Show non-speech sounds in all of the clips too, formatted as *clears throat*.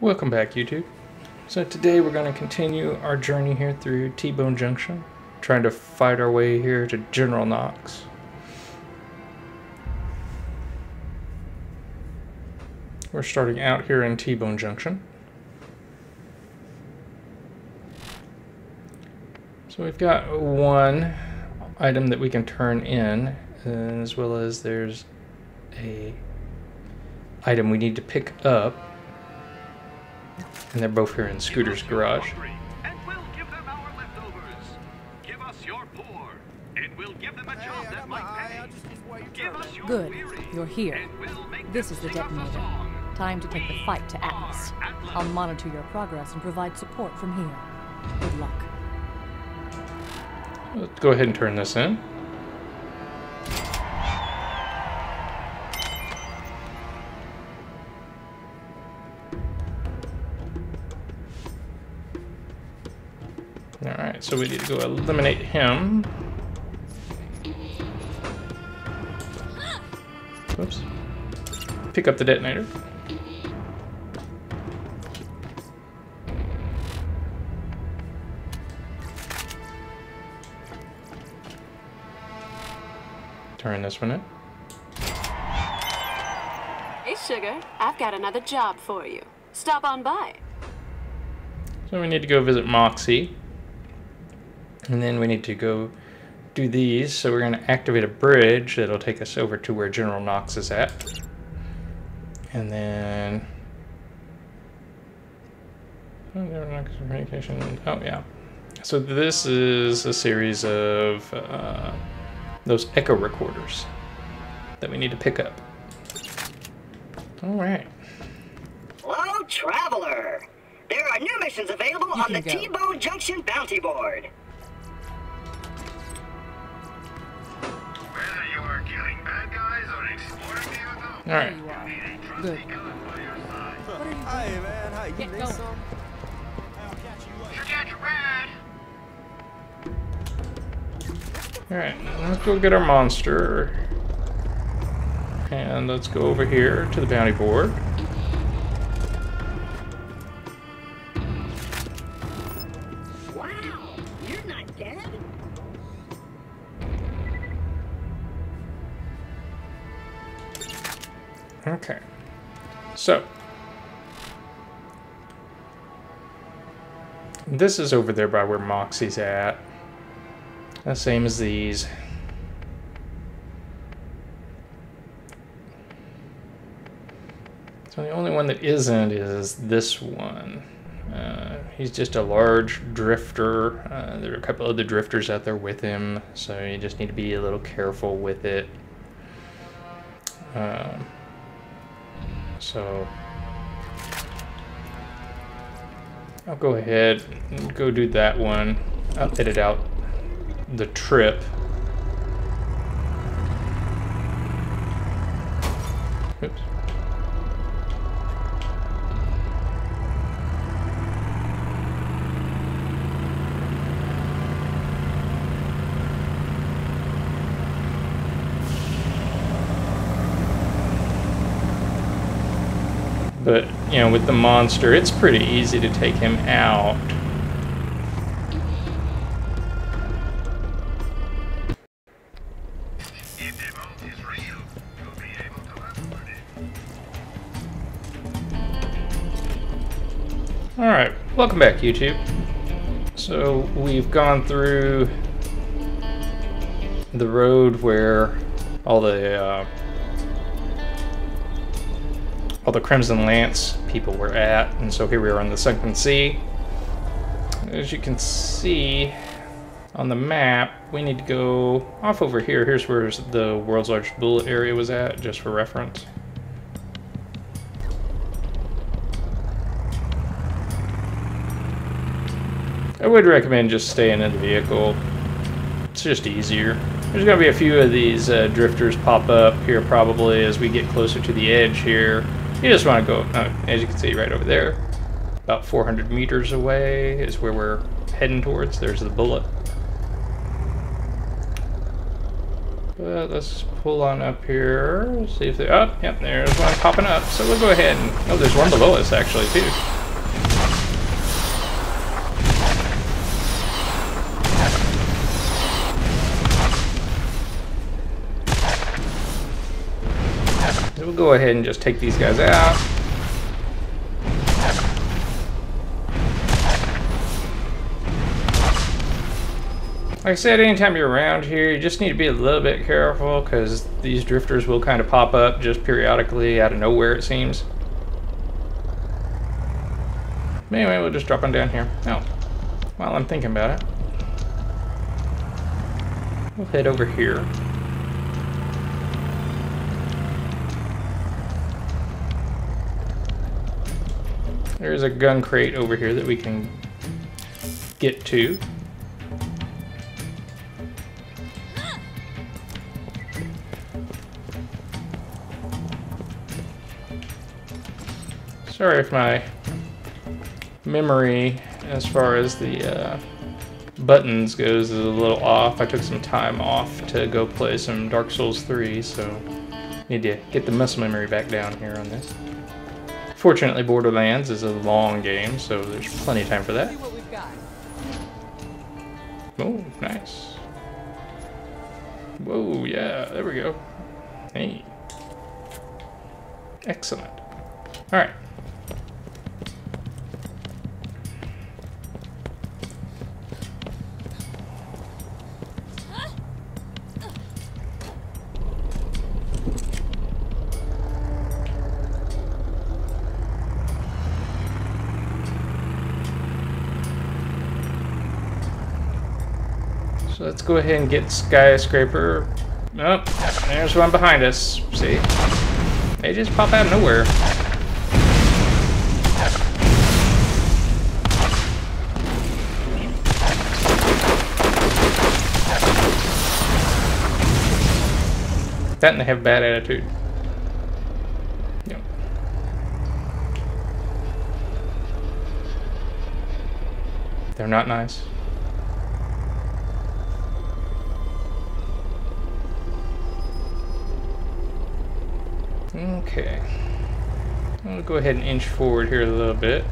Welcome back, YouTube. So today we're going to continue our journey here through T-Bone Junction, trying to fight our way here to General Knoxx. We're starting out here in T-Bone Junction. So we've got one item that we can turn in, as well as there's a item we need to pick up and they're both here in Scooter's garage. And we'll give them our leftovers. Give us your poor, and we'll give them a job that might pay. Give us your Good. You're here. and we'll make This is the sing us a detonator. Time to take the fight to Atlas. Atlas. I'll monitor your progress and provide support from here. Good luck. Let's go ahead and turn this in. So we need to go eliminate him. Oops. Pick up the detonator. Turn this one in. Hey, Sugar, I've got another job for you. Stop on by. So we need to go visit Moxxi. And then we need to go do these. So we're going to activate a bridge that'll take us over to where General Knoxx is at. And then... Oh, communication. Oh, yeah. So this is a series of uh, those echo recorders that we need to pick up. All right. Hello, traveler. There are new missions available on the. T-Bone Junction Bounty Board. All right. Good. your. What are you Hey man, you need some? Forget red. All right, let's go get our monster. And let's go over here to the bounty board. Okay. So. This is over there by where Moxxi's at. The same as these. So the only one that isn't is this one. Uh, he's just a large drifter. Uh, there are a couple other drifters out there with him, so you just need to be a little careful with it. Um, so I'll go ahead and go do that one. I'll edit out the trip. You know, with the monster, it's pretty easy to take him out. Alright, welcome back, YouTube. So, we've gone through the road where all the, uh, all the Crimson Lance people were at, and so here we are on the Sunken Sea. As you can see on the map, we need to go off over here. Here's where the world's largest bullet area was at, just for reference. I would recommend just staying in the vehicle. It's just easier. There's going to be a few of these uh, drifters pop up here probably as we get closer to the edge here. You just want to go, uh, as you can see right over there, about 400 meters away is where we're heading towards. There's the bullet. But let's pull on up here. See if they're Oh, yep, there's one popping up. So we'll go ahead and. Oh, there's one below us actually too. Go ahead and just take these guys out. Like I said, anytime you're around here, you just need to be a little bit careful because these drifters will kind of pop up just periodically out of nowhere, it seems. Anyway, we'll just drop them down here. Oh, while I'm thinking about it, we'll head over here. There's a gun crate over here that we can get to. Sorry if my memory as far as the uh, buttons goes is a little off. I took some time off to go play some Dark Souls 3, so need to get the muscle memory back down here on this. Fortunately, Borderlands is a long game, so there's plenty of time for that. Oh, nice. Whoa, yeah, there we go. Hey. Excellent. Alright. So let's go ahead and get skyscraper. Oh, there's one behind us. See? They just pop out of nowhere. That and they have bad attitude. Yep. They're not nice. Okay. I'll go ahead and inch forward here a little bit.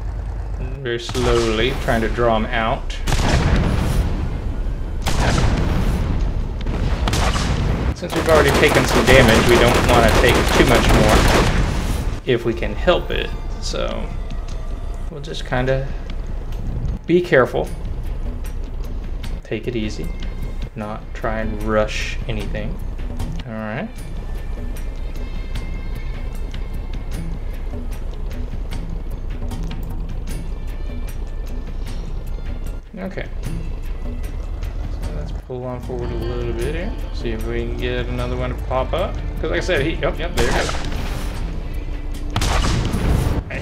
Very slowly, trying to draw them out. Since we've already taken some damage, we don't want to take too much more if we can help it. So we'll just kind of be careful. Take it easy. Not try and rush anything. Forward a little bit here. See if we can get another one to pop up. Because like I said, he, yep, yep, there it goes.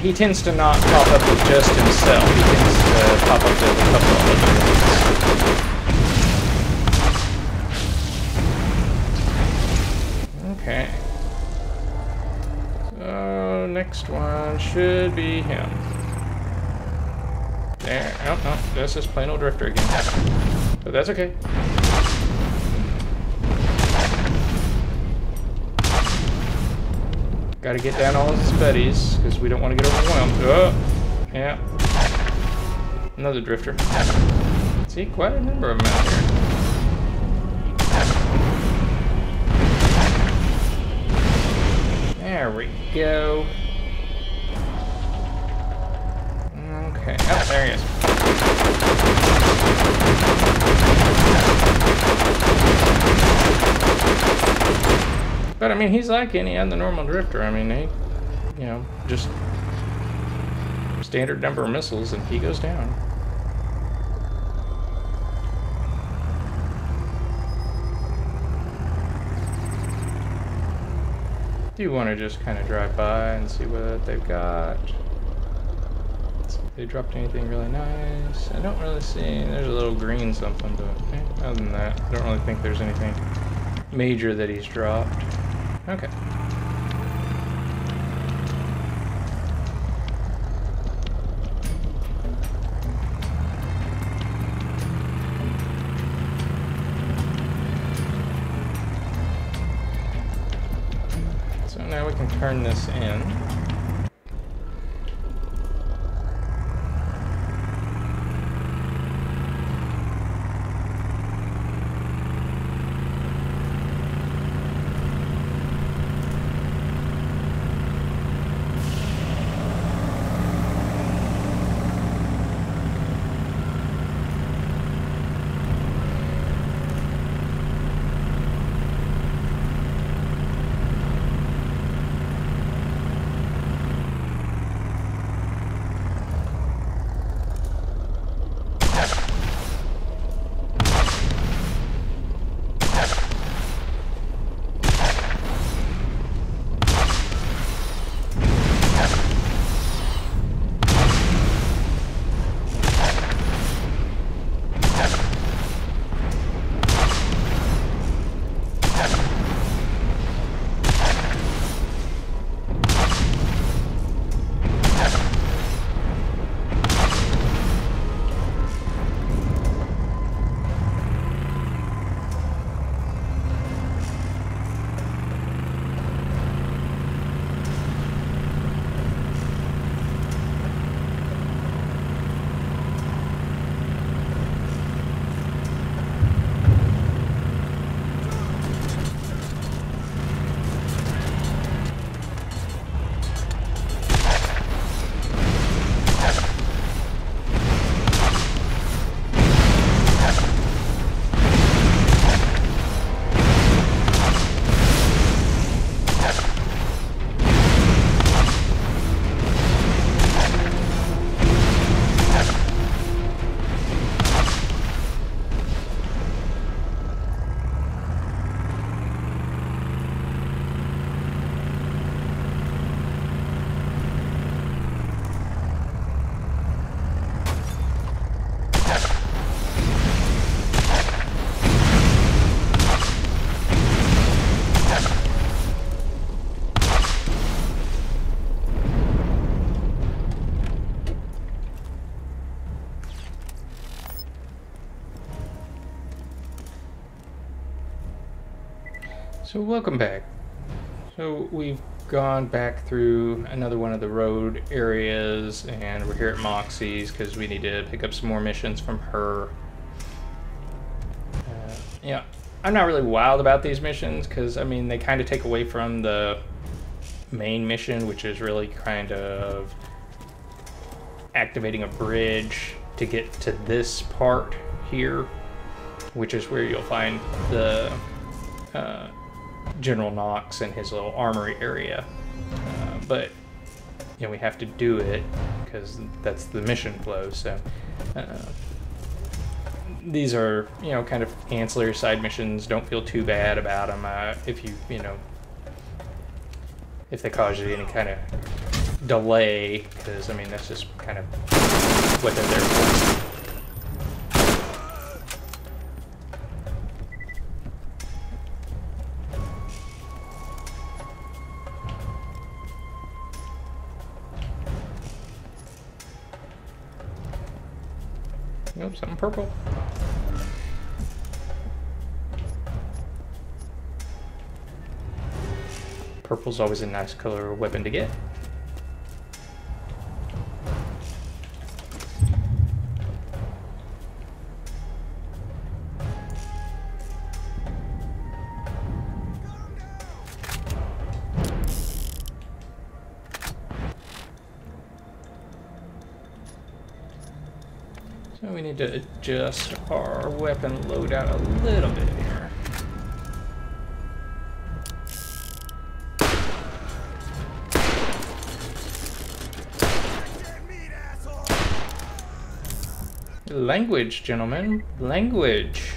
He tends to not pop up with just himself. He tends to pop up with a couple of other ones. Okay. So next one should be him. There. Oh, no. This is plain old drifter again. But that's okay. Gotta get down all his buddies, because we don't want to get overwhelmed. Oh! Yeah. Another drifter. See, quite a number of them out here. There we go. Okay, oh, there he is. But I mean, he's like any other normal drifter. I mean, they, you know, just standard number of missiles and he goes down. Do you want to just kind of drive by and see what they've got? they dropped anything really nice. I don't really see, there's a little green something, but eh, other than that, I don't really think there's anything major that he's dropped. Okay. So now we can turn this in. So welcome back. So we've gone back through another one of the road areas and we're here at Moxxi's because we need to pick up some more missions from her. Uh, yeah, I'm not really wild about these missions because, I mean, they kind of take away from the main mission, which is really kind of activating a bridge to get to this part here, which is where you'll find the uh, General Knoxx and his little armory area. Uh, but you know we have to do it because that's the mission flow. So uh, these are you know kind of ancillary side missions. Don't feel too bad about them uh, if you you know if they cause you any kind of delay because I mean that's just kind of what they're there for. Purple. Purple's always a nice color weapon to get. Adjust our weapon loadout a little bit here. Language, gentlemen. Language.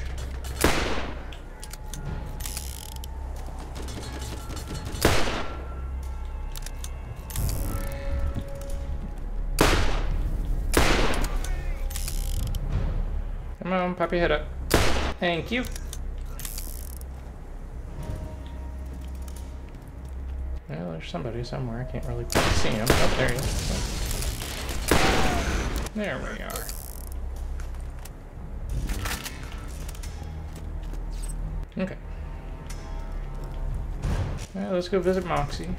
Thank you. Well, there's somebody somewhere. I can't really see him. Oh, there he is. There we are. Okay. Well, let's go visit Moxxi.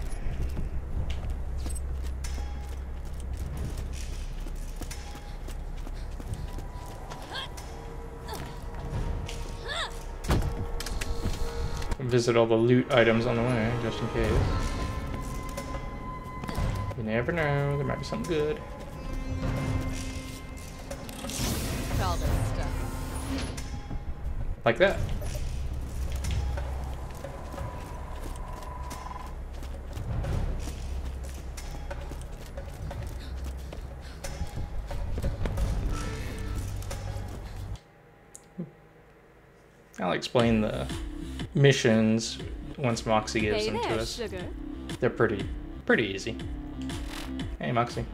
Visit all the loot items on the way, just in case. You never know, there might be something good. Like that. I'll explain the missions once Moxxi gives Hey them to us. sugar. They're pretty, pretty easy. Hey, Moxxi.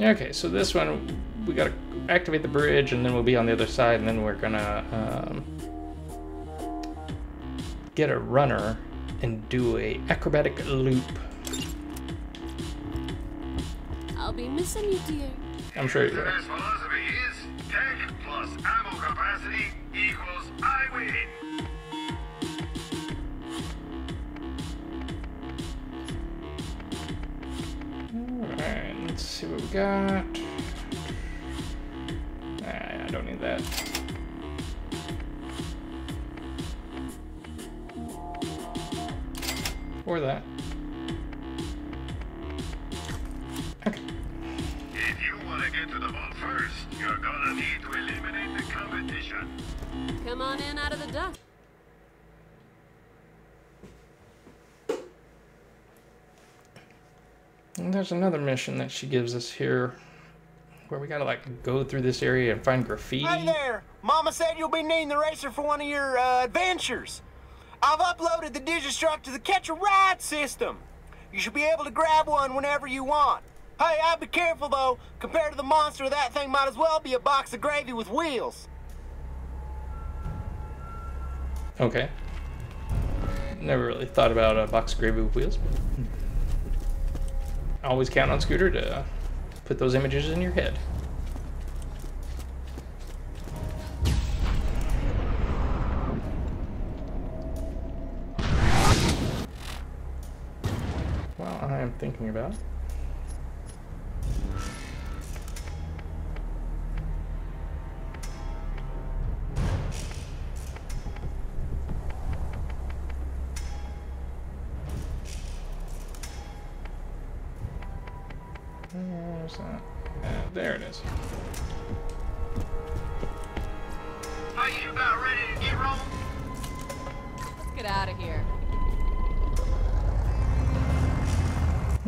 Okay, so this one, we gotta activate the bridge, and then we'll be on the other side, and then we're gonna um, get a runner and do a acrobatic loop. I'll be missing you, dear. I'm sure you will. Got. Nah, I don't need that. Or that. Okay. If you want to get to the vault first, you're gonna need to eliminate the competition. Come on in out of the duck. And there's another mission that she gives us here where we gotta like go through this area and find graffiti. Hey there! Mama said you'll be needing the racer for one of your uh, adventures. I've uploaded the Digistruct to the Catch a Ride system. You should be able to grab one whenever you want. Hey, I'd be careful though. Compared to the monster, that thing might as well be a box of gravy with wheels. Okay. Never really thought about a box of gravy with wheels. But always count on Scooter to put those images in your head. Well, I am thinking about. Where's that? Uh, there it is. Are you about ready to get rolling? Let's get out of here.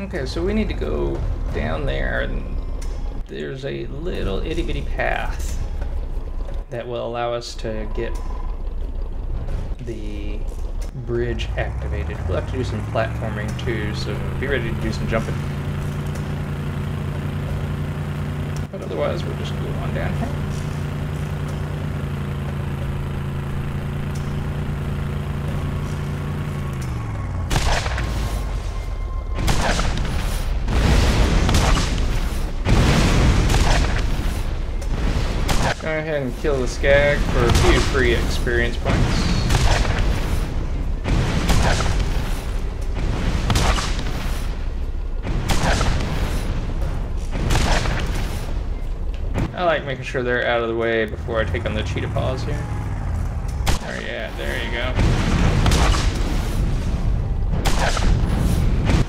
Okay, so we need to go down there, and there's a little itty bitty path that will allow us to get the bridge activated. We'll have to do some platforming too, so be ready to do some jumping. But otherwise, we'll just go on down here. Go ahead and kill the skag for a few free experience points. Making sure they're out of the way before I take on the cheetah paws here. There, yeah, there you go.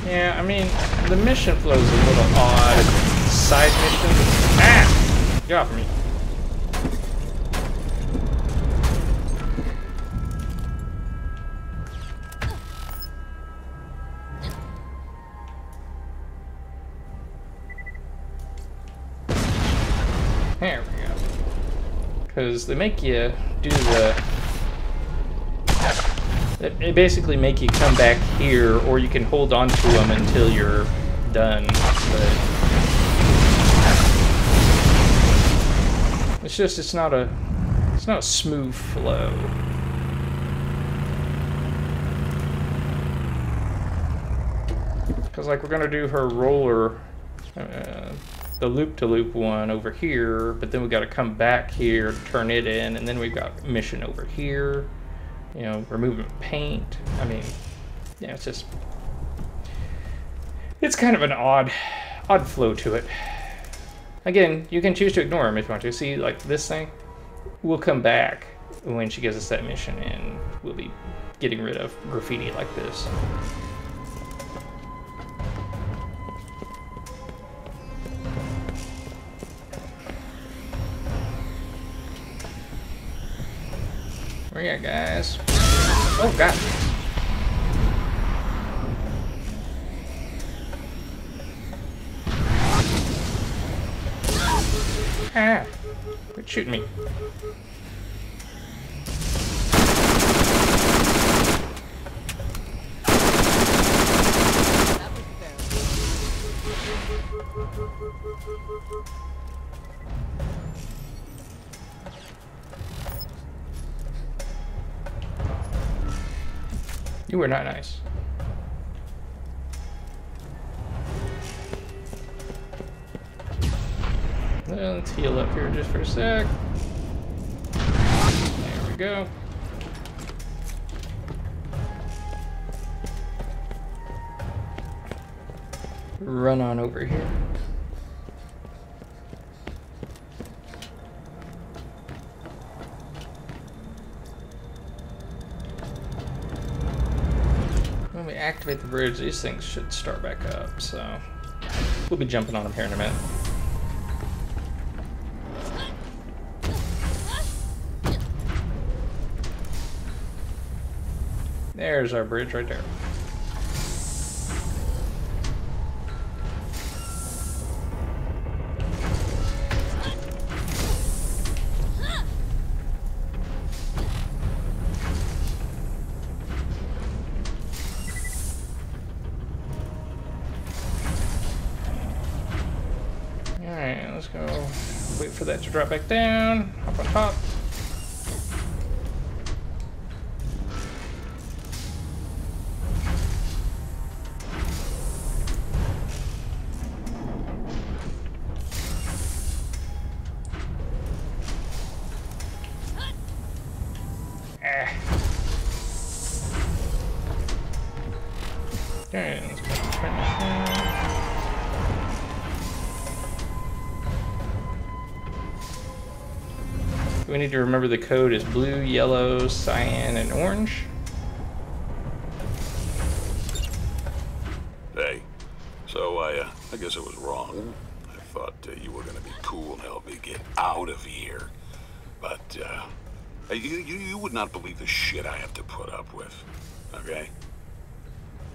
Yeah, I mean, the mission flow is a little odd. Side missions. Ah! Get off of me. Because they make you do the. They basically make you come back here, or you can hold on to them until you're done. But it's just it's not a it's not a smooth flow. Because like we're gonna do her roller. Uh, the loop-to-loop one over here, but then we got to come back here, turn it in, and then we've got mission over here. You know, removing paint. I mean, yeah, it's just it's kind of an odd, odd flow to it. Again, you can choose to ignore them if you want to. See, like this thing, we'll come back when she gives us that mission, and we'll be getting rid of graffiti like this. Where you at, guys? Oh, God. Ah! Quit shooting me. You were not nice. Let's heal up here just for a sec. There we go. Run on over here. Activate the bridge, these things should start back up, so we'll be jumping on them here in a minute. There's our bridge right there. Drop back down. Need to remember the code is blue, yellow, cyan, and orange. Hey, so I, uh, I guess I was wrong. I thought uh, you were gonna be cool and help me get out of here. But, uh, you, you, you would not believe the shit I have to put up with, okay?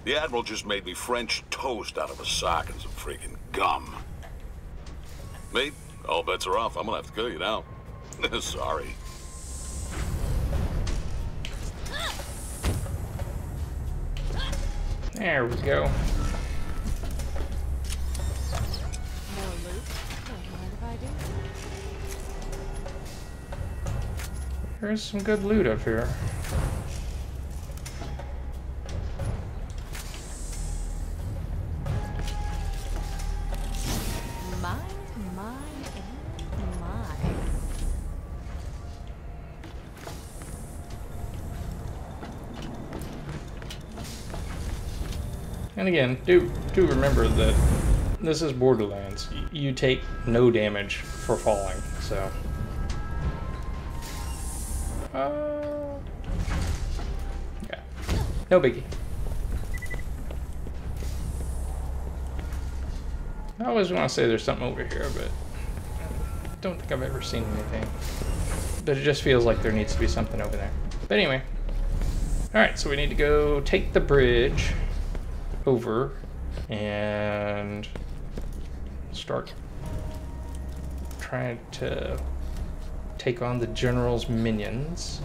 The Admiral just made me French toast out of a sock and some freaking gum. Mate, all bets are off. I'm gonna have to kill you now. *laughs* Sorry. There we go. There's some good loot up here. And again, do do remember that this is Borderlands. You take no damage for falling, so. Uh, yeah, no biggie. I always want to say there's something over here, but I don't think I've ever seen anything. But it just feels like there needs to be something over there. But anyway, all right. So we need to go take the bridge over and start trying to take on the general's minions.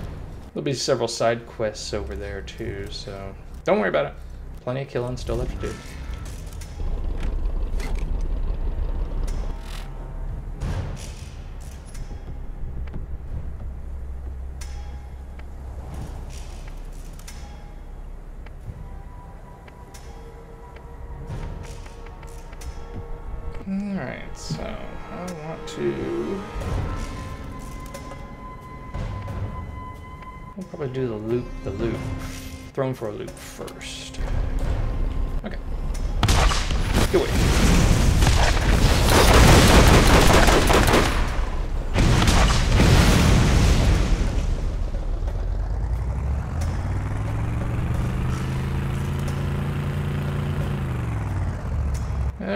There'll be several side quests over there too, so don't worry about it. Plenty of killing still left to do. Alright, so I want to. We'll probably do the loop, the loop. Thrown for a loop first. Okay. Get away.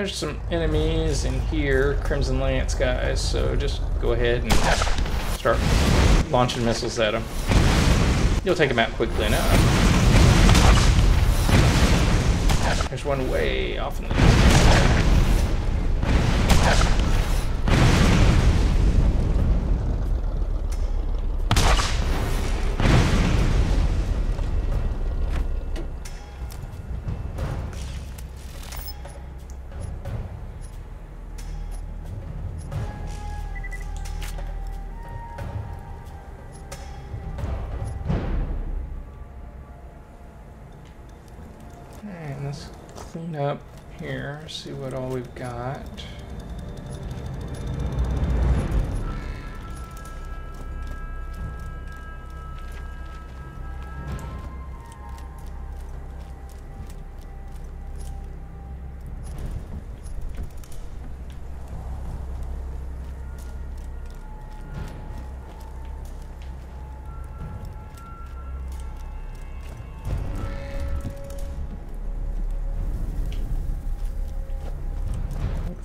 There's some enemies in here, Crimson Lance guys, so just go ahead and start launching missiles at them. You'll take them out quickly enough. There's one way off in the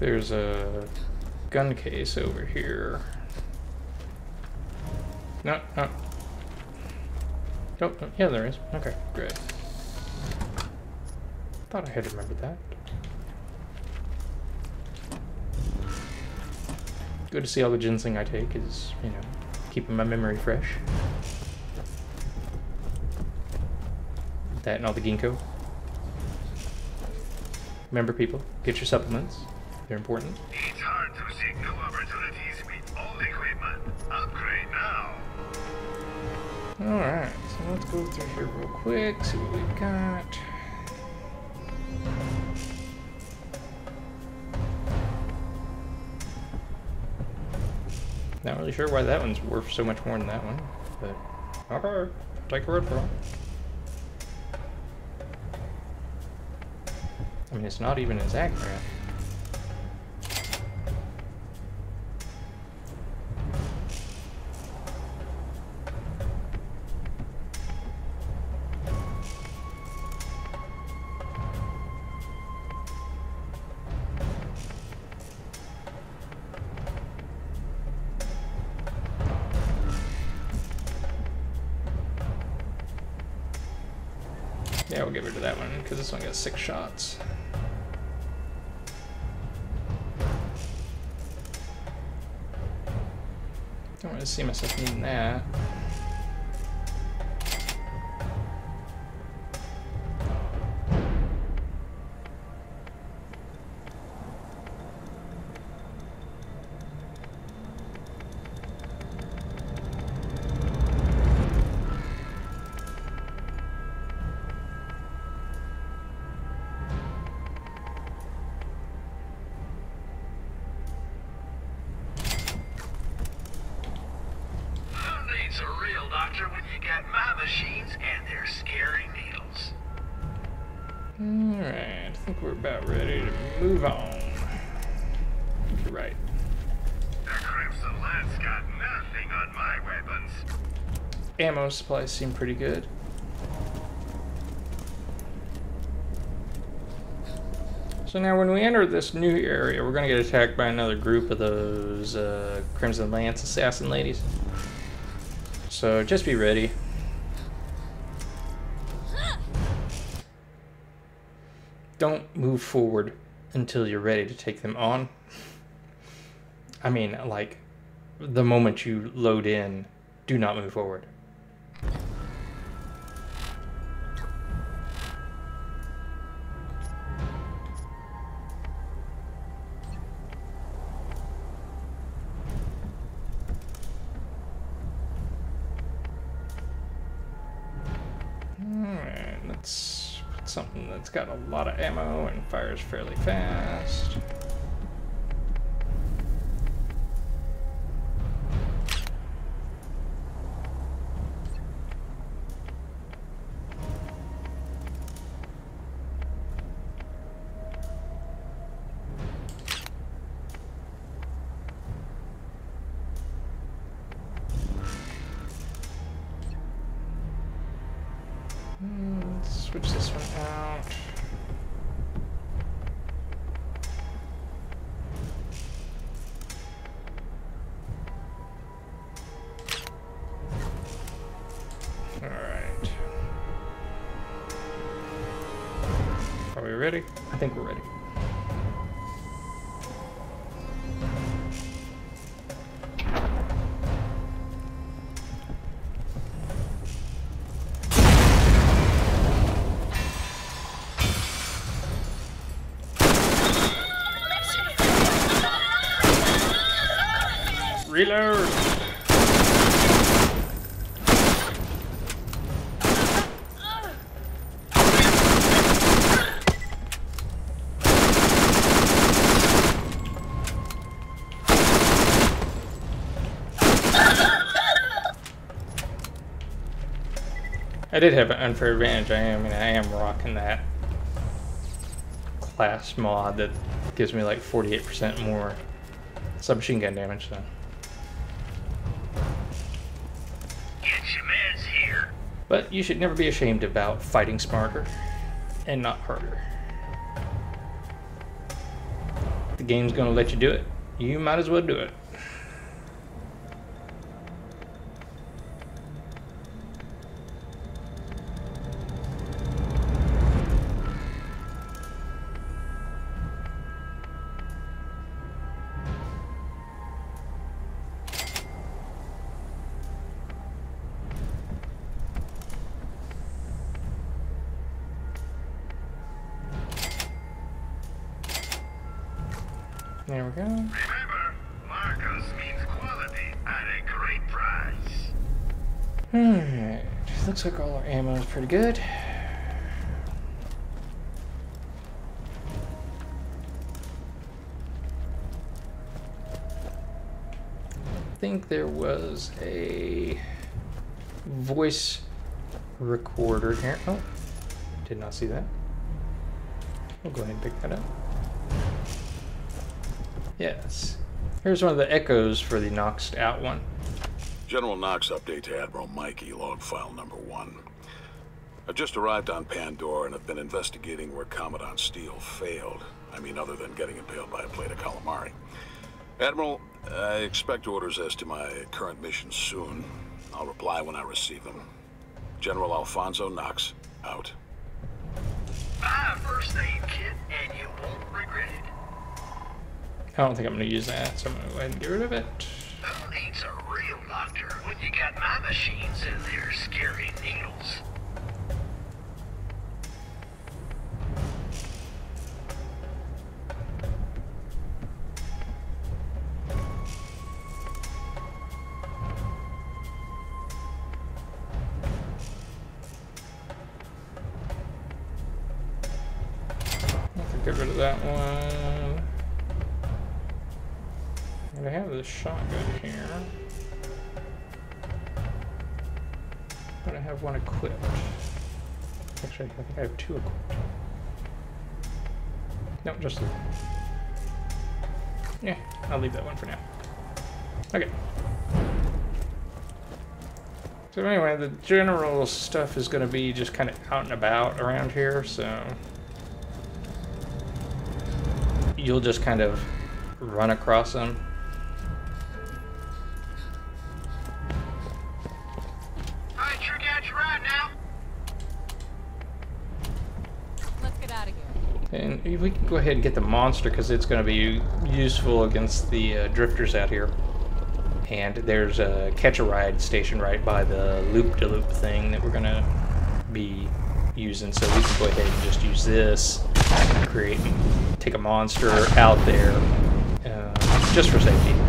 there's a gun case over here. No, no. Oh, yeah, there is. Okay, great. Thought I had remembered that. Good to see all the ginseng I take is, you know, keeping my memory fresh. That and all the ginkgo. Remember, people, get your supplements. They're important. It's hard to see new opportunities with old equipment. Upgrade now. Alright, so let's go through here real quick, see what we've got. Not really sure why that one's worth so much more than that one, but okay, take a word for it. I mean, it's not even as accurate. Because this one got six shots. Don't really see myself needing that. Ammo supplies seem pretty good. So now when we enter this new area, we're going to get attacked by another group of those uh, Crimson Lance assassin ladies. So just be ready. Don't move forward until you're ready to take them on. I mean, like, the moment you load in, do not move forward. Let's put something that's got a lot of ammo and fires fairly fast. Did have an unfair advantage. I mean, I am rocking that class mod that gives me like 48% more submachine gun damage. Here. But you should never be ashamed about fighting smarter and not harder. The game's gonna let you do it, you might as well do it. Pretty good. I think there was a voice recorder here. Oh, did not see that. We'll go ahead and pick that up. Yes. Here's one of the echoes for the Knoxed out one. General Knoxx update to Admiral Mikey, log file number one. I just arrived on Pandora and have been investigating where Commandant Steele failed. I mean, other than getting impaled by a plate of calamari. Admiral, I expect orders as to my current mission soon. I'll reply when I receive them. General Alfonso Knoxx, out. Buy a first aid kit and you won't regret it. I don't think I'm going to use that, so I'm going to go ahead and get rid of it. Who needs a real doctor when you got my machines and their scary needles? Two equipped. No, just the Yeah, I'll leave that one for now. Okay. So anyway, the general stuff is going to be just kind of out and about around here, so you'll just kind of run across them. Go ahead and get the monster because it's going to be useful against the uh, drifters out here. And there's a catch a ride station right by the loop de loop thing that we're going to be using. So we can go ahead and just use this, create, take a monster out there uh, just for safety.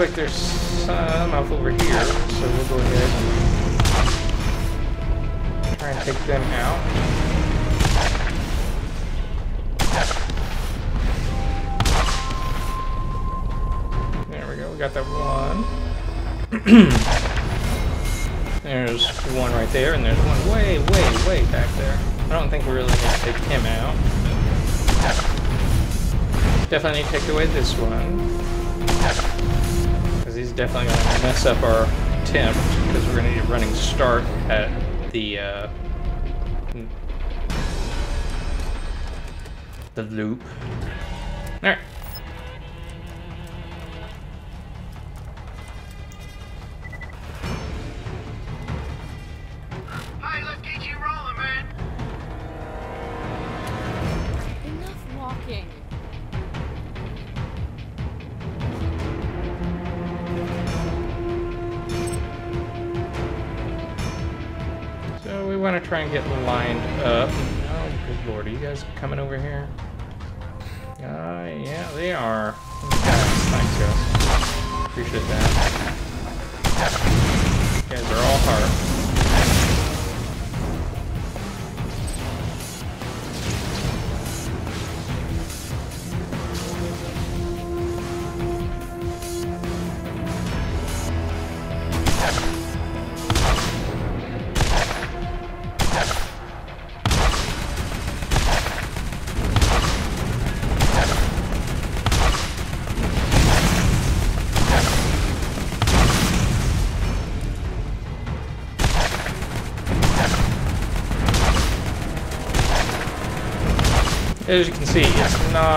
Like there's some off over here, so we'll go ahead and try and take them out. There we go, we got that one. *clears throat* there's one right there, and there's one way, way, way back there. I don't think we're really going to take him out. Definitely take away this one. He's definitely going to mess up our attempt, because we're going to be running start at the, uh, the loop. Alright. Hey, lined up. Oh, good lord, are you guys coming over here?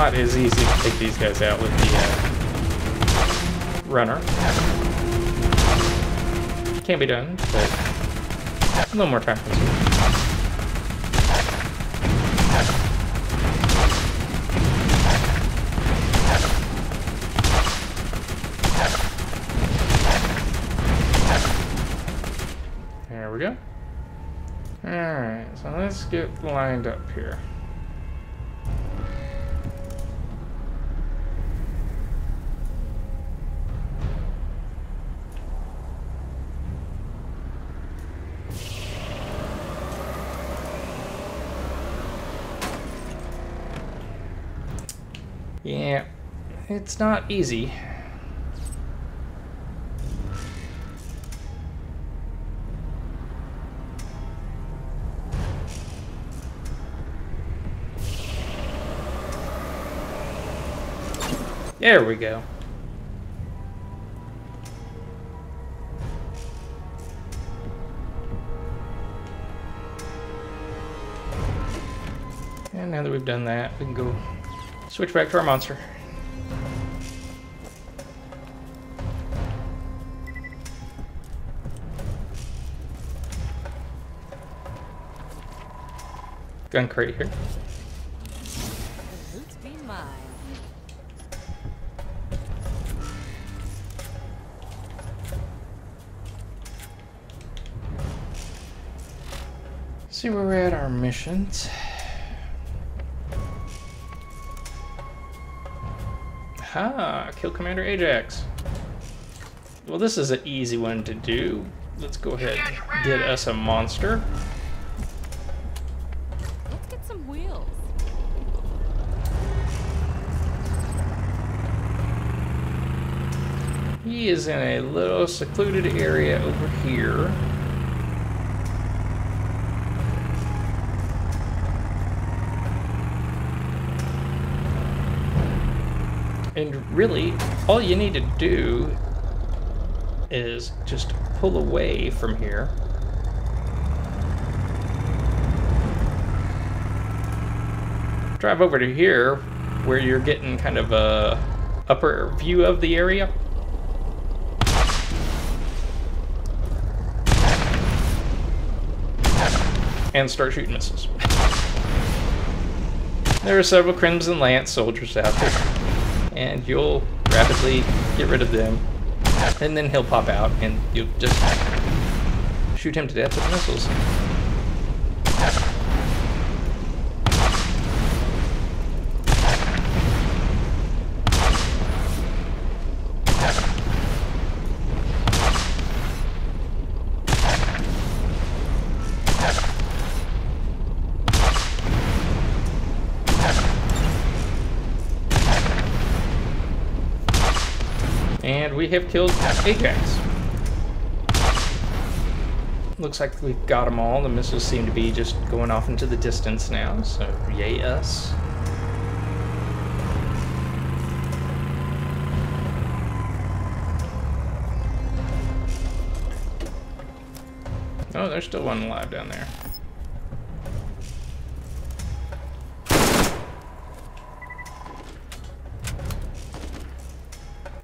Not as easy to take these guys out with the uh, runner. Can't be done, but a little more time. There we go. Alright, so let's get lined up here. It's not easy. There we go. And now that we've done that, we can go switch back to our monster. Gun crate here. The loot be mine. See where we're at our missions. Ha! Kill Commander Ajax. Well, this is an easy one to do. Let's go ahead and get us a monster. He is in a little secluded area over here. And really, all you need to do is just pull away from here. Drive over to here where you're getting kind of a upper view of the area. And start shooting missiles. There are several Crimson Lance soldiers out there and you'll rapidly get rid of them. And then he'll pop out, and you'll just shoot him to death with missiles. Have killed Ajax. Looks like we've got them all. The missiles seem to be just going off into the distance now, so yay us. Oh, there's still one alive down there.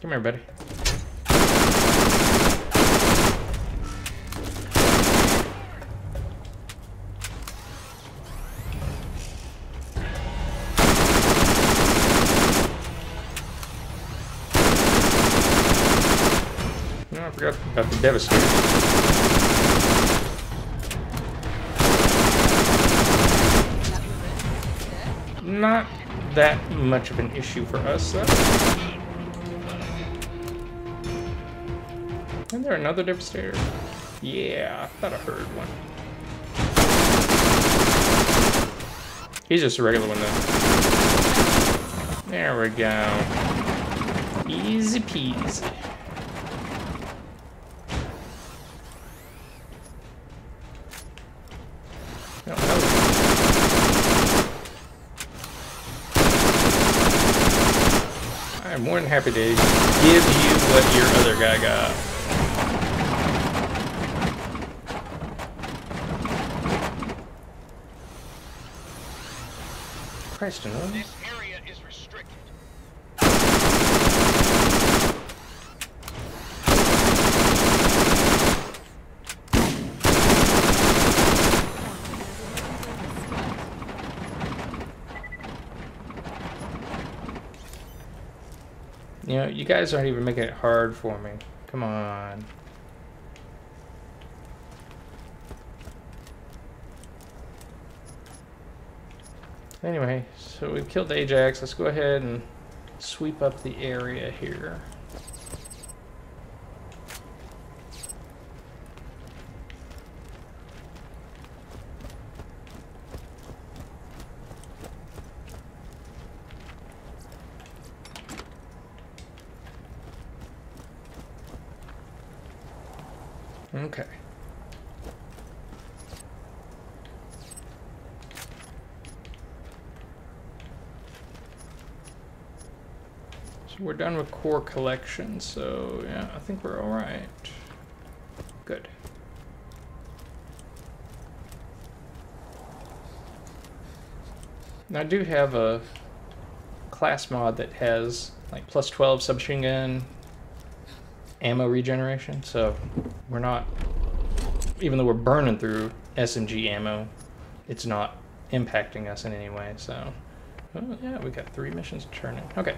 Come here, buddy. Devastator. Not that much of an issue for us, though. Isn't there another Devastator? Yeah, I thought I heard one. He's just a regular one, though. There we go. Easy peasy. No, no. I'm more than happy to give you what your other guy got. Christ, no. This area is restricted. You know, you guys aren't even making it hard for me. Come on. Anyway, so we've killed Ajax. Let's go ahead and sweep up the area here. Okay. So we're done with core collection, so yeah, I think we're alright. Good. I do have a class mod that has like plus 12 submachine gun ammo regeneration, so we're not, even though we're burning through SMG ammo, it's not impacting us in any way, so. Oh, yeah, we got three missions to turn in. Okay.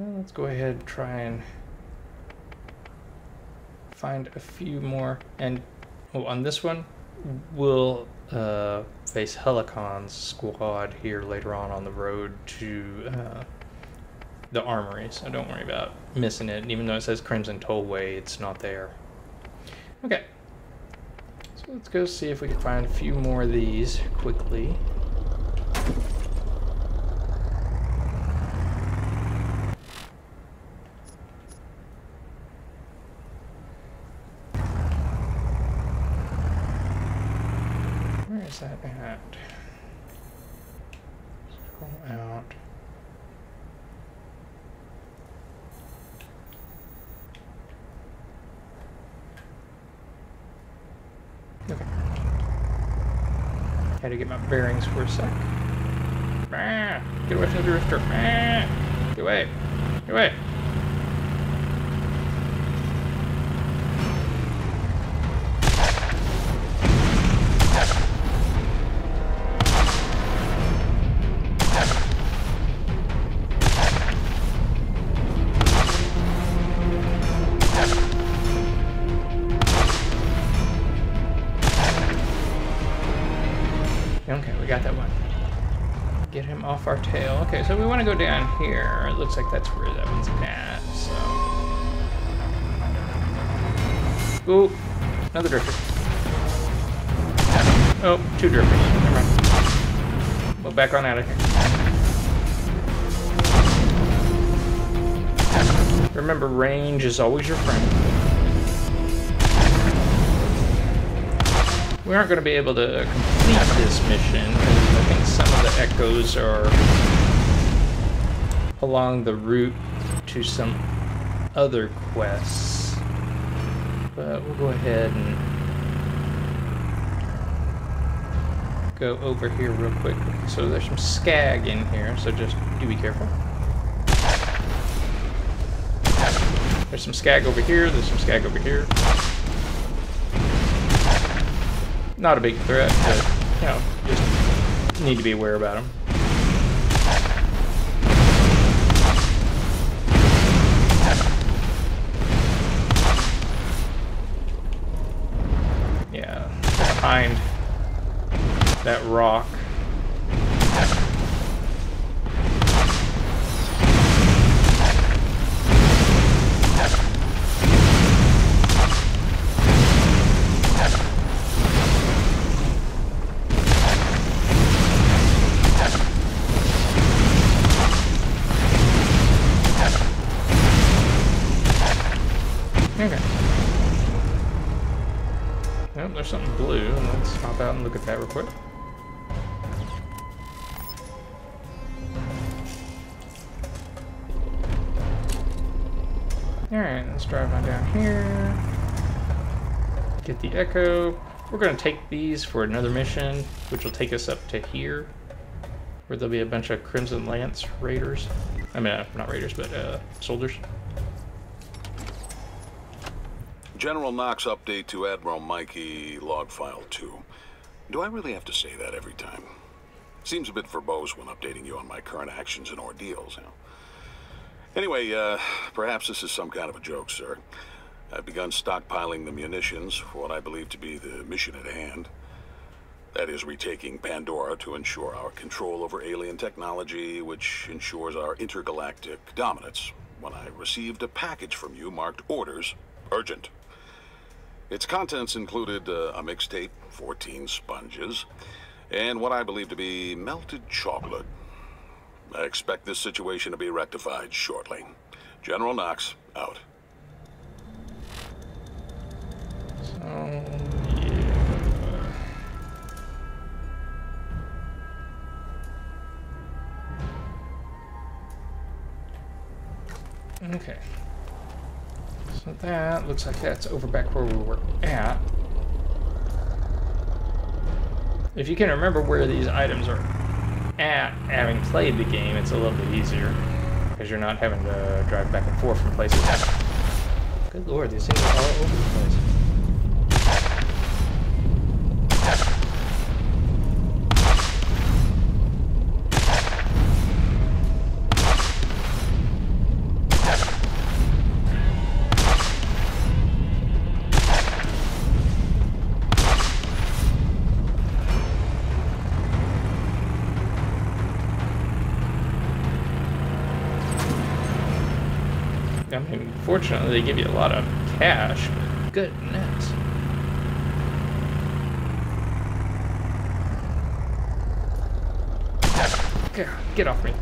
Well, let's go ahead and try and find a few more. And oh, on this one, we'll uh, face Helicon's squad here later on on the road to uh, the armory, so don't worry about missing it. Even though it says Crimson Tollway, it's not there. Okay. So let's go see if we can find a few more of these quickly. Where is that at? Scroll out. Okay. Had to get my bearings for a sec. Get away from the drifter. Get away. Get away. Here. It looks like that's where that one's at, so. Ooh, another drifter. Oh, two drifters. Never mind. We'll back on out of here. Remember, range is always your friend. We aren't going to be able to complete this mission because I think some of the echoes are along the route to some other quests. But we'll go ahead and go over here real quick. So there's some skag in here, so just do be careful. There's some skag over here, there's some skag over here. Not a big threat, but, you know, just need to be aware about them. Behind that rock. Hop out and look at that real quick. Alright, let's drive on down here. Get the Echo. We're going to take these for another mission, which will take us up to here, where there'll be a bunch of Crimson Lance raiders. I mean, uh, not raiders, but uh, soldiers. General Knoxx update to Admiral Mikey, log file 2. Do I really have to say that every time? Seems a bit verbose when updating you on my current actions and ordeals, you know. Anyway, uh, perhaps this is some kind of a joke, sir. I've begun stockpiling the munitions for what I believe to be the mission at hand. That is, retaking Pandora to ensure our control over alien technology, which ensures our intergalactic dominance. When I received a package from you marked Orders, Urgent. Its contents included uh, a mixtape, 14 sponges, and what I believe to be melted chocolate. I expect this situation to be rectified shortly. General Knoxx, out. So, yeah. Okay. So that looks like that's over back where we were at. If you can remember where these items are at, having played the game, it's a little bit easier. Because you're not having to drive back and forth from places. Good lord, these things are all over the place. Get, off me.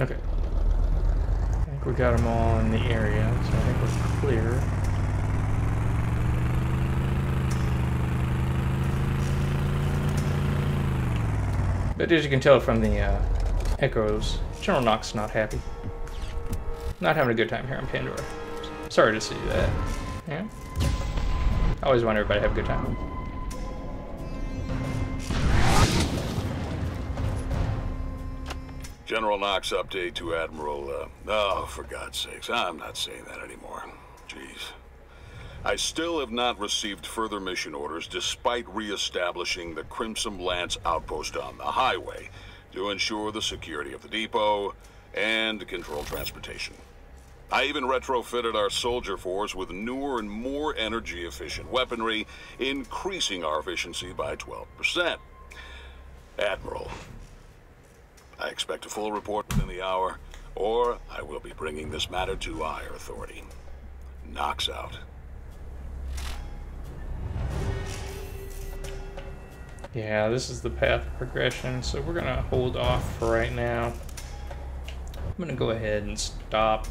Okay. I think we got them all in the area, so I think we're clear. But as you can tell from the uh, echoes, General Knoxx not happy. Not having a good time here on Pandora. Sorry to see that. Yeah. I always want everybody to have a good time. General Knoxx update to Admiral, uh, oh, for God's sakes, I'm not saying that anymore. Jeez. I still have not received further mission orders despite re-establishing the Crimson Lance outpost on the highway to ensure the security of the depot and control transportation. I even retrofitted our soldier force with newer and more energy efficient weaponry, increasing our efficiency by 12%. Admiral, I expect a full report within the hour, or I will be bringing this matter to higher authority. Knoxx out. Yeah, this is the path of progression, so we're gonna hold off for right now. I'm gonna go ahead and stop.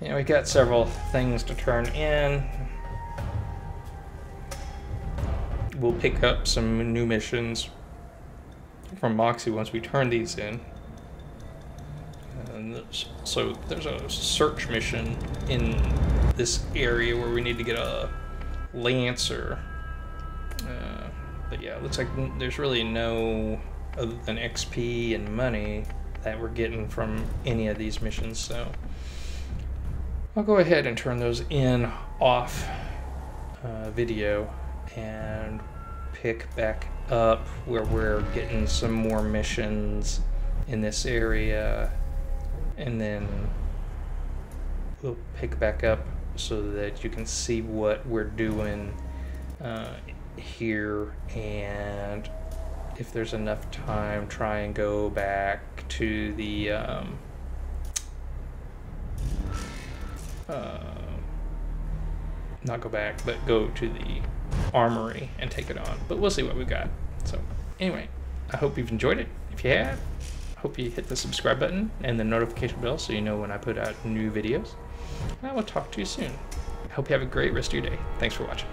You know, we got several things to turn in. We'll pick up some new missions from Moxxi once we turn these in. So there's a search mission in this area where we need to get a Lancer. But yeah, it looks like there's really no other than XP and money that we're getting from any of these missions. So I'll go ahead and turn those in off uh, video and pick back up where we're getting some more missions in this area and then we'll pick back up so that you can see what we're doing uh, here and if there's enough time try and go back to the um, uh, not go back but go to the armory and take it on. But we'll see what we've got. So anyway i hope you've enjoyed it. If you have hope you hit the subscribe button and the notification bell so you know when i put out new videos. And i will talk to you soon. Hope you have a great rest of your day. Thanks for watching